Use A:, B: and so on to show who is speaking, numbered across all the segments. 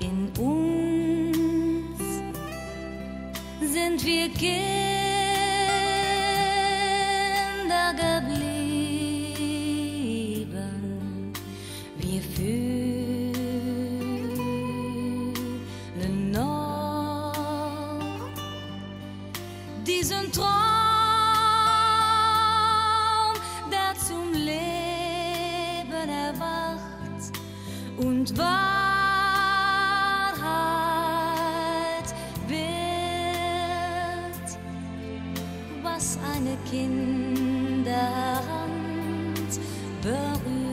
A: in uns sind wir Kinder geblieben. Wir fühlen noch diesen Traum, Wahrheit wird, was eine Kinderhand berührt.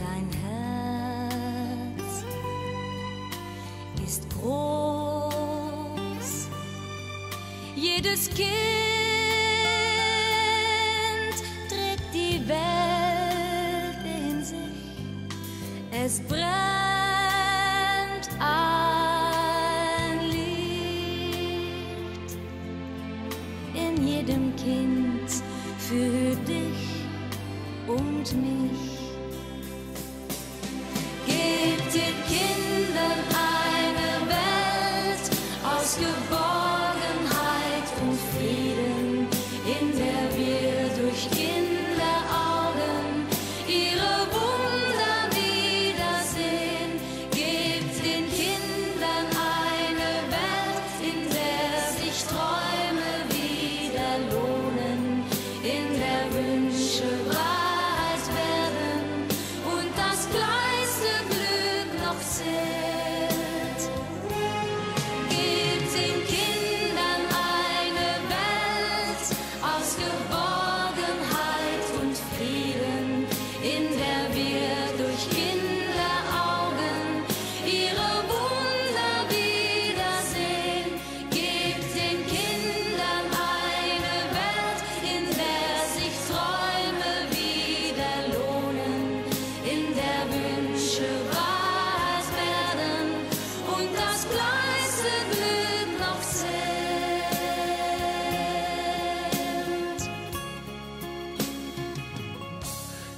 A: Sein Herz ist groß. Jedes Kind trägt die Welt in sich. Es brennt ein Licht in jedem Kind für dich und mich.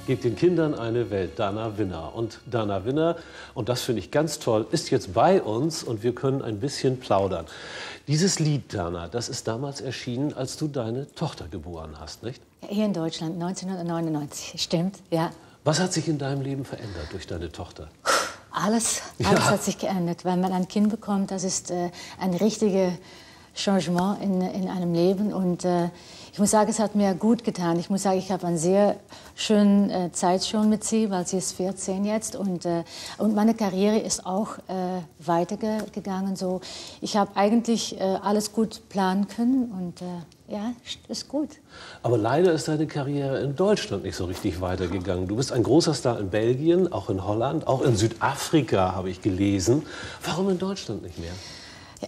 A: Gebt den Kindern eine Welt.
B: Dana Winner. Und Dana Winner, und das finde ich ganz toll, ist jetzt bei uns und wir können ein bisschen plaudern. Dieses Lied, Dana, das ist damals erschienen, als du deine Tochter geboren hast, nicht?
C: Hier in Deutschland, 1999, stimmt, ja.
B: Was hat sich in deinem Leben verändert durch deine Tochter?
C: Alles, alles
B: Ja.
C: hat sich geändert. Wenn man ein Kind bekommt, das ist äh, ein richtiges Changement in, in einem Leben. Und äh, ich muss sagen, es hat mir gut getan. Ich muss sagen, ich habe eine sehr schöne äh, Zeit schon mit sie, weil sie ist 14 jetzt. Und, äh, und meine Karriere ist auch äh, weitergegangen. So. Ich habe eigentlich äh, alles gut planen können. Und äh, ja, ist gut.
B: Aber leider ist deine Karriere in Deutschland nicht so richtig weitergegangen. Du bist ein großer Star in Belgien, auch in Holland, auch in Südafrika habe ich gelesen. Warum in Deutschland nicht mehr?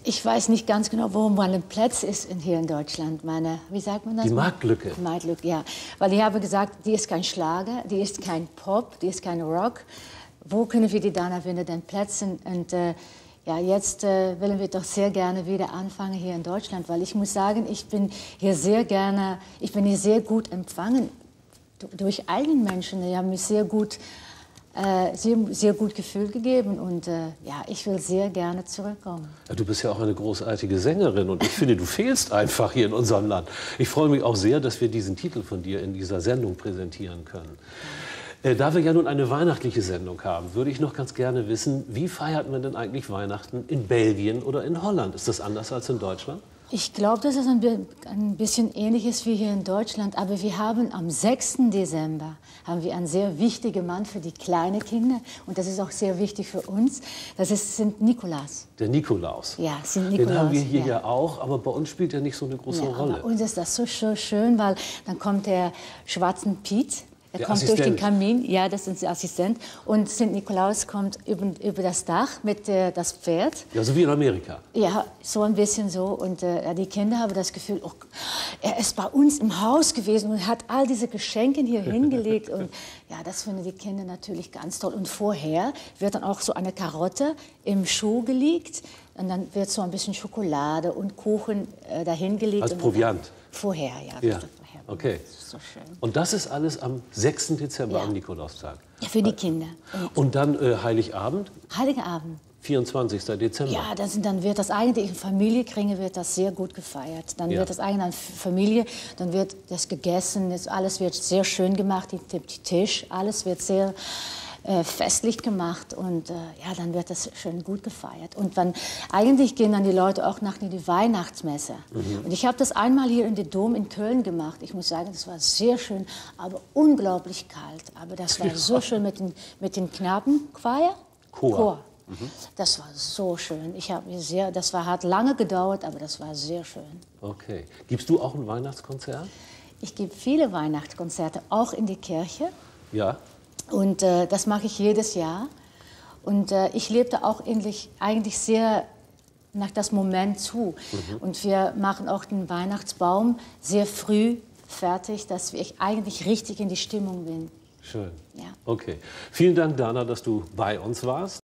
C: Ich weiß nicht ganz genau, wo mein Platz ist in, hier in Deutschland. Meine, wie sagt man das?
B: Die Marktlücke.
C: Marktlücke, ja. Weil ich habe gesagt, die ist kein Schlager, die ist kein Pop, die ist kein Rock. Wo können wir die Dana Winner denn plätzen? Und äh, ja, jetzt äh, wollen wir doch sehr gerne wieder anfangen hier in Deutschland, weil ich muss sagen, ich bin hier sehr gerne, ich bin hier sehr gut empfangen du- durch allen Menschen. Die haben mich sehr gut, äh, sehr, sehr gut Gefühl gegeben und äh, ja, ich will sehr gerne zurückkommen.
B: Ja, du bist ja auch eine großartige Sängerin und ich finde, du fehlst einfach hier in unserem Land. Ich freue mich auch sehr, dass wir diesen Titel von dir in dieser Sendung präsentieren können. Äh, da wir ja nun eine weihnachtliche Sendung haben, würde ich noch ganz gerne wissen, wie feiert man denn eigentlich Weihnachten in Belgien oder in Holland? Ist das anders als in Deutschland?
C: Ich glaube, dass es ein, ein bisschen ähnlich ist wie hier in Deutschland. Aber wir haben am 6. Dezember haben wir einen sehr wichtigen Mann für die kleinen Kinder. Und das ist auch sehr wichtig für uns. Das ist, sind Nikolaus.
B: Der Nikolaus.
C: Ja, sind
B: Den haben
C: Nikolaus,
B: wir hier ja.
C: ja.
B: auch, aber bei uns spielt er nicht so eine große
C: Ja,
B: Rolle.
C: aber uns ist das so schön, weil dann kommt der schwarze Piet. Er
B: Der
C: kommt durch den
B: Assistent.
C: Kamin, ja, das ist der Assistent. Und St. Nikolaus kommt über, über das Dach mit äh, das Pferd.
B: Ja, so wie in Amerika.
C: Ja, so ein bisschen so. Und äh, die Kinder haben das Gefühl, oh, er ist bei uns im Haus gewesen und hat all diese Geschenke hier hingelegt. Und ja, das finden die Kinder natürlich ganz toll. Und vorher wird dann auch so eine Karotte im Schuh gelegt. Und dann wird so ein bisschen Schokolade und Kuchen äh, dahingelegt.
B: Als Proviant?
C: Vorher, ja.
B: Ja. Okay.
C: Das ist so schön.
B: Und das ist alles am 6. Dezember,
C: Ja.
B: am Nikolaustag.
C: Ja, für die Kinder. Und
B: Und dann äh, Heiligabend,
C: Heiliger Abend.
B: 24. Dezember.
C: Ja, das, dann wird das eigentlich in Familienkringe wird das sehr gut gefeiert. Dann
B: Ja.
C: wird das eigentlich an Familie, dann wird das gegessen, das, alles wird sehr schön gemacht, die, die Tisch, alles wird sehr äh, festlich gemacht und äh, ja, dann wird das schön gut gefeiert. Und dann, eigentlich gehen dann die Leute auch nach in die Weihnachtsmesse. Und ich habe das einmal hier in den Dom in Köln gemacht. Ich muss sagen, das war sehr schön, aber unglaublich kalt. Aber das war so schön mit den, mit den Knabenchoir.
B: Chor.
C: Das war so schön. Ich habe mir sehr, das war, hat lange gedauert, aber das war sehr schön.
B: Okay. Gibst du auch ein Weihnachtskonzert?
C: Ich gebe viele Weihnachtskonzerte, auch in die Kirche.
B: Ja.
C: Und äh, das mache ich jedes Jahr. Und äh, ich lebte auch eigentlich, eigentlich sehr nach das Moment zu. Und wir machen auch den Weihnachtsbaum sehr früh fertig, dass ich eigentlich richtig in die Stimmung bin.
B: Schön.
C: Ja.
B: Okay. Vielen Dank, Dana, dass du bei uns warst.